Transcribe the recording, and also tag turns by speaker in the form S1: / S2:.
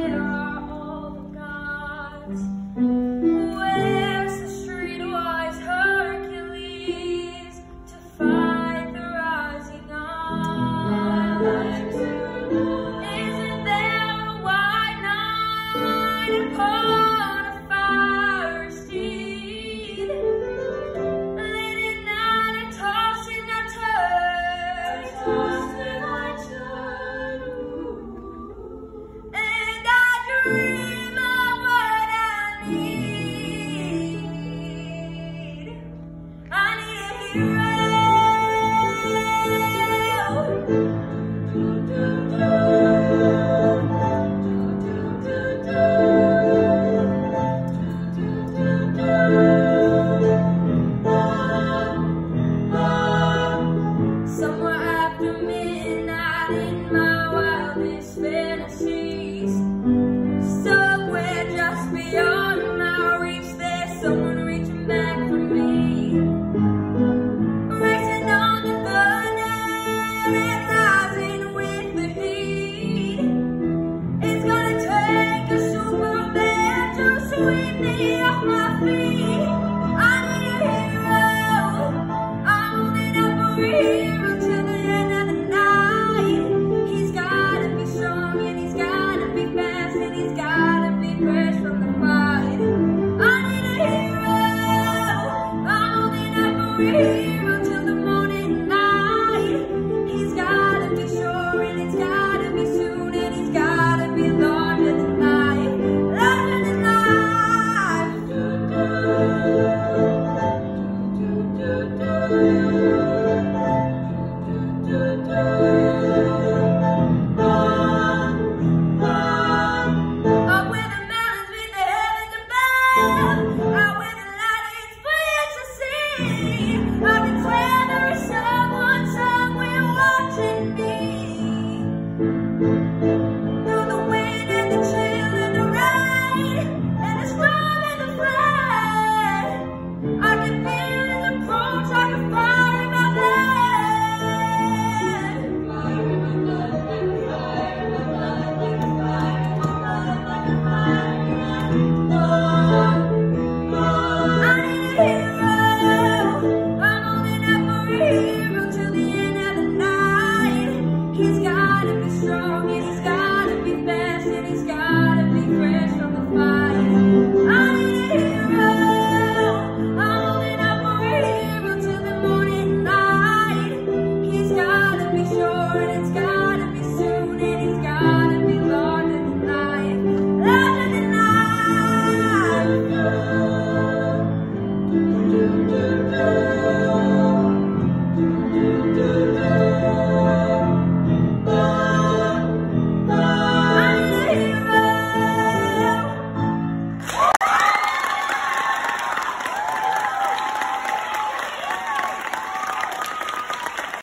S1: where are Somewhere after midnight in my wildest despair me.